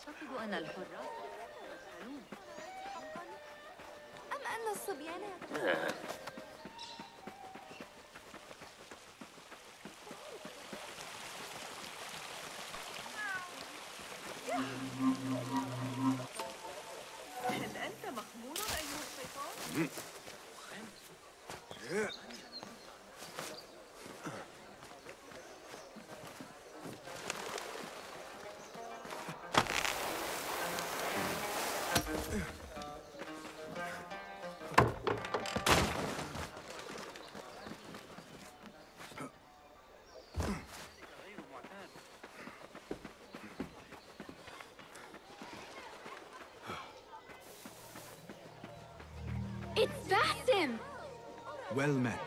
أعتقد أن الحراس يسألون أم أن الصبيان هل أنت مخمور أيها الشيطان؟ It's Basim! Well met.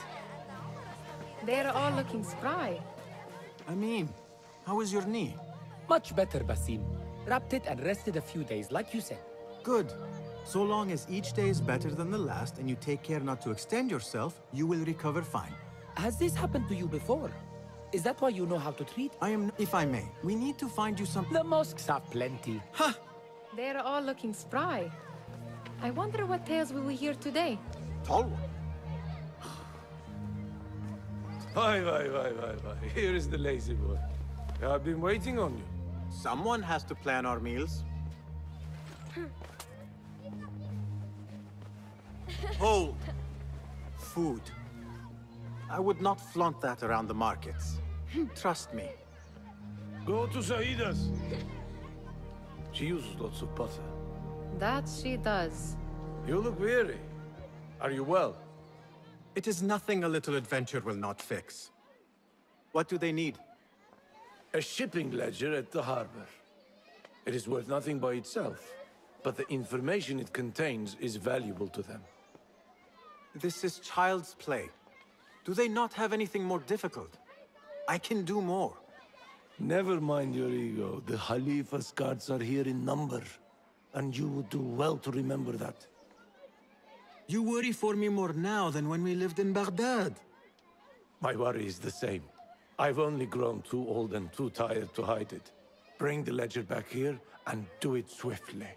They're all looking spry. Amin, how is your knee? Much better, Basim. Wrapped it and rested a few days, like you said. Good. So long as each day is better than the last and you take care not to extend yourself, you will recover fine. Has this happened to you before? Is that why you know how to treat? I am, if I may, we need to find you some. The mosques have plenty. Ha! They're all looking spry. I wonder what tales will we hear today? Tall one. Hi, hi, hi, hi, hi. Here is the lazy boy. I've been waiting on you. Someone has to plan our meals. Hold. Food. I would not flaunt that around the markets. Trust me. Go to Saida's. She uses lots of butter. That she does. You look weary. Are you well? It is nothing a little adventure will not fix. What do they need? A shipping ledger at the harbor. It is worth nothing by itself, but the information it contains is valuable to them. This is child's play. Do they not have anything more difficult? I can do more. Never mind your ego. The Khalifa's guards are here in number, and you would do well to remember that. You worry for me more now than when we lived in Baghdad. My worry is the same. I've only grown too old and too tired to hide it. Bring the ledger back here, and do it swiftly.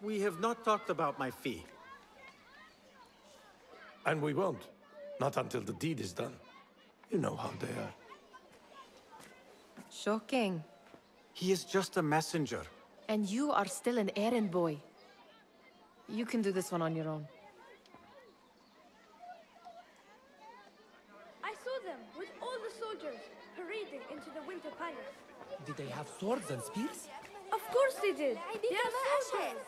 We have not talked about my fee. And we won't. Not until the deed is done. You know how they are. Shocking. He is just a messenger. And you are still an errand boy. You can do this one on your own. I saw them with all the soldiers parading into the Winter Palace. Did they have swords and spears? Of course they did. They are soldiers.